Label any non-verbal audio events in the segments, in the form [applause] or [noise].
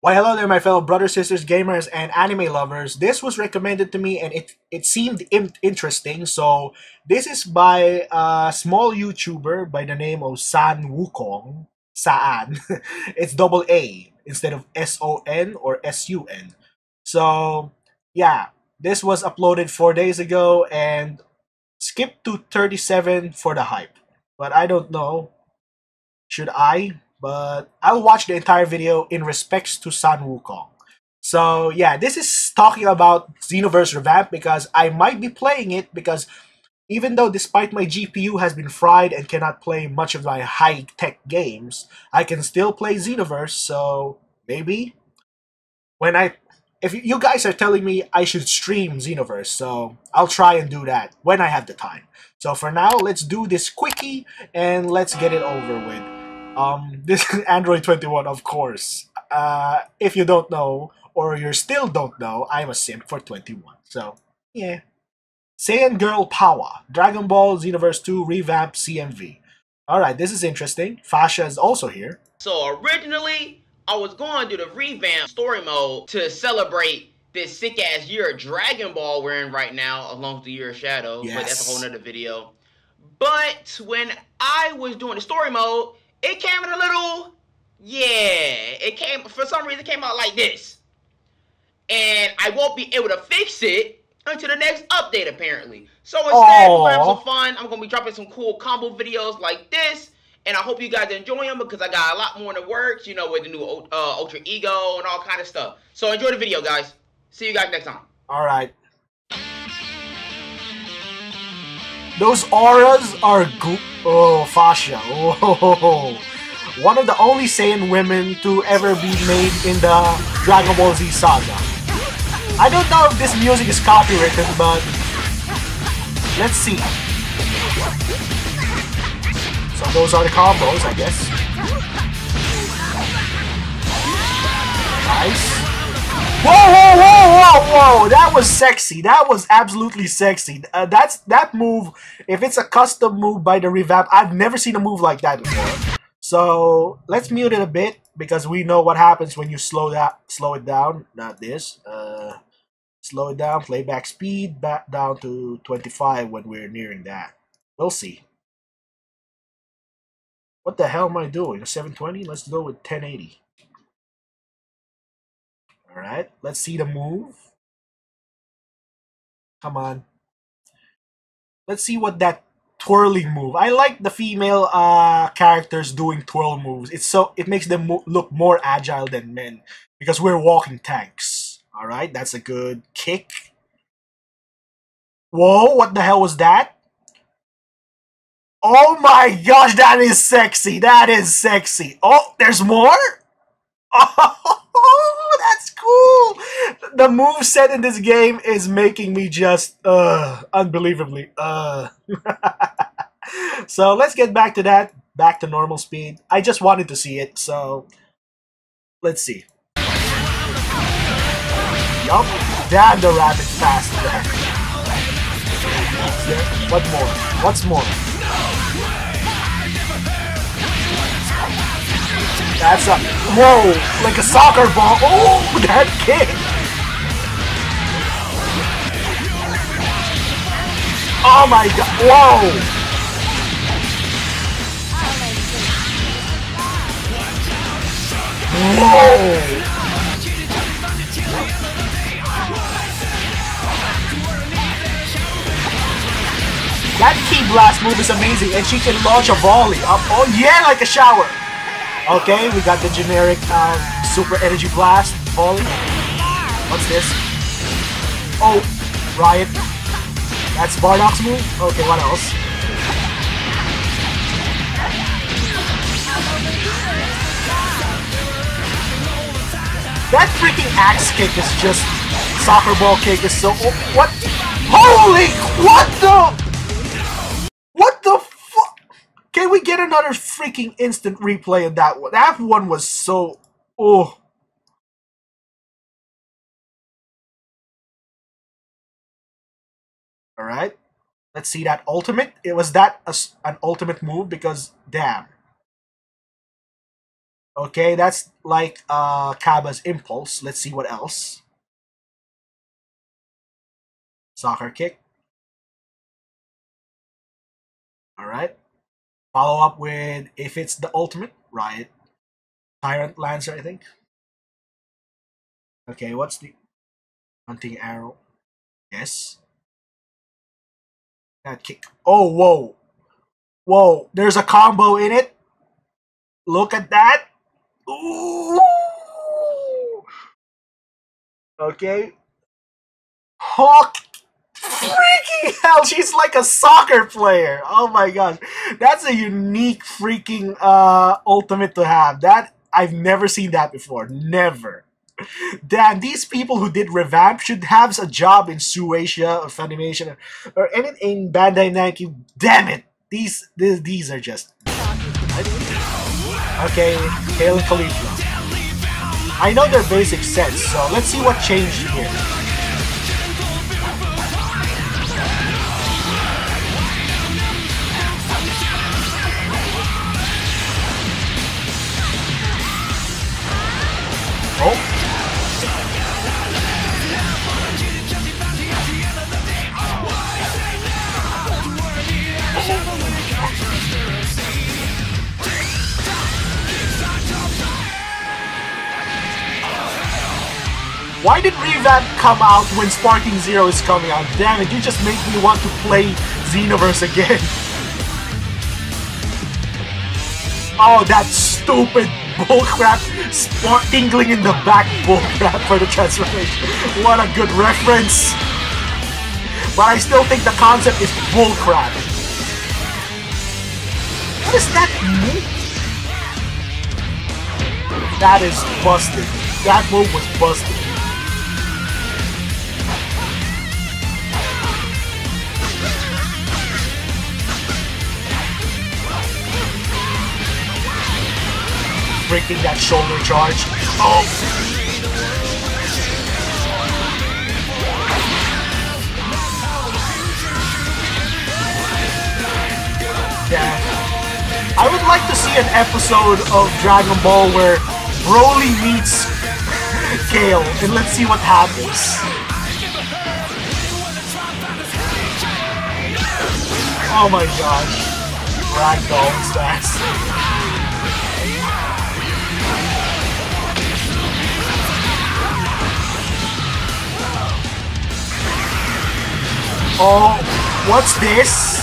Why hello there my fellow brothers, sisters, gamers, and anime lovers. This was recommended to me and it, it seemed in- interesting. So this is by a small YouTuber by the name of Saan Wukong. Saan. [laughs] it's double A instead of S-O-N or S-U-N. So yeah, this was uploaded four days ago and skip to 37 for the hype. But I don't know. Should I? But I'll watch the entire video in respects to Saan Wukong. So yeah, this is talking about Xenoverse Revamp because I might be playing it because even though despite my GPU has been fried and cannot play much of my high-tech games, I can still play Xenoverse, so maybe when I if you guys are telling me I should stream Xenoverse, so I'll try and do that when I have the time. So for now, let's do this quickie and let's get it over with. Um, [laughs] this is Android 21, of course. Uh, if you don't know, or you still don't know, I'm a simp for 21. So, yeah. Saiyan Girl Power, Dragon Ball Xenoverse 2 Revamp CMV. Alright, this is interesting. Fasha is also here. So originally, I was going to do the revamp story mode to celebrate this sick ass year of Dragon Ball we're in right now, along with the year of Shadow. Yes. But that's a whole nother video. But when I was doing the story mode, it came in a little, yeah, it came, for some reason, it came out like this. And I won't be able to fix it until the next update, apparently. So instead, we're have some fun. I'm going to be dropping some cool combo videos like this. And I hope you guys enjoy them because I got a lot more in the works, you know, with the new uh, Ultra Ego and all kind of stuff. So enjoy the video, guys. See you guys next time. All right. Those auras are oh Fasha. [laughs] Oh, one of the only Saiyan women to ever be made in the Dragon Ball Z saga. I don't know if this music is copyrighted, but let's see. So those are the combos, I guess. Nice. Whoa, whoa, whoa, whoa, whoa! That was sexy. That was absolutely sexy. Uh, that's that move. If it's a custom move by the revamp, I've never seen a move like that before. So let's mute it a bit because we know what happens when you slow that slow it down. Not this. Uh, slow it down. Playback speed back down to 25 when we're nearing that. We'll see. What the hell am I doing? 720? Let's go with 1080. All right, let's see the move. Come on. Let's see what that twirling move. I like the female uh, characters doing twirl moves. It's so it makes them mo look more agile than men because we're walking tanks. All right, that's a good kick. Whoa, what the hell was that? Oh my gosh, that is sexy. That is sexy. Oh, there's more? [laughs] Oh, that's cool. The move set in this game is making me just uh unbelievably uh. [laughs] so let's get back to that. Back to normal speed. I just wanted to see it, so let's see. Yup. Damn the rabbit fast. What more? What's more? That's a whoa, like a soccer ball. Oh, [laughs] that kick! Oh my god! Whoa! Whoa! That ki blast move is amazing, and she can launch a volley up. Oh yeah, like a shower. Okay, we got the generic uh, Super Energy Blast volley. What's this? Oh, Riot. That's Bardock's move? Okay, what else? That freaking axe kick is just... Soccer ball kick is so... Oh, what? Holy... What the... Can we get another freaking instant replay of that one? That one was so oh. All right. Let's see that ultimate. It was that a, an ultimate move because damn. Okay, that's like uh, Cabba's impulse. Let's see what else. Soccer kick. Alright. Follow up with if it's the ultimate, Riot. Tyrant Lancer, I think. Okay, what's the hunting arrow? Yes. That kick. Oh, whoa. Whoa, there's a combo in it. Look at that. Ooh. Okay. Hawk. Freaking hell, she's like a soccer player. Oh my god. That's a unique freaking uh ultimate to have. That I've never seen that before. Never. Damn, these people who did revamp should have a job in Shueisha or Funimation or, or any in Bandai Namco. Damn it. These, these these are just Okay, Hail Caulifla. I know their basic sets, so let's see what changed here. Why did Revamp come out when Sparking Zero is coming out? Damn it, you just make me want to play Xenoverse again. [laughs] Oh, that stupid bullcrap spark tingling in the back bullcrap for the transformation. What a good reference. But I still think the concept is bullcrap. What is that move? That is busted. That move was busted. That shoulder charge. Oh! Yeah. I would like to see an episode of Dragon Ball where Broly meets [laughs] Kale, and let's see what happens. Oh my gosh. Ragdoll stats. Oh, what's this?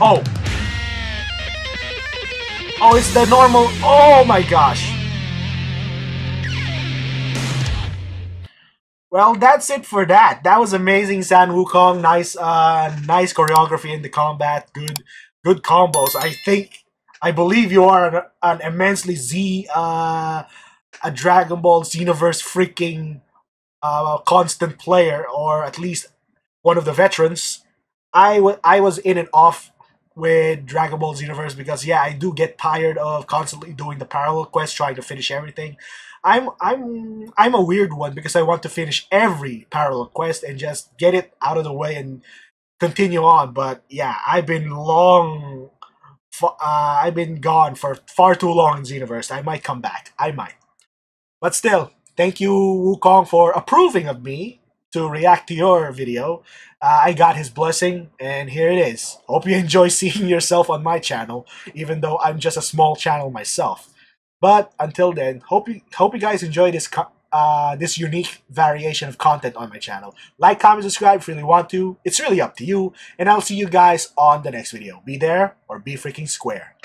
Oh. Oh, it's the normal. Oh my gosh. Well, that's it for that. That was amazing, Saan Wukong. Nice, uh, nice choreography in the combat. Good, good combos. I think, I believe you are an, an immensely Z, uh, a Dragon Ball Xenoverse freaking uh, constant player, or at least one of the veterans. I, I was in and off with Dragon Ball Xenoverse because yeah, I do get tired of constantly doing the parallel quest, trying to finish everything. I'm I'm I'm a weird one because I want to finish every parallel quest and just get it out of the way and continue on. But yeah, I've been long. Uh, I've been gone for far too long in Xenoverse. I might come back. I might. But still, thank you Wukong for approving of me to react to your video. Uh, I got his blessing, and here it is. Hope you enjoy [laughs] seeing yourself on my channel, even though I'm just a small channel myself. But until then, hope you hope you guys enjoy this uh, this unique variation of content on my channel. Like, comment, subscribe if you really want to. It's really up to you. And I'll see you guys on the next video. Be there or be freaking square.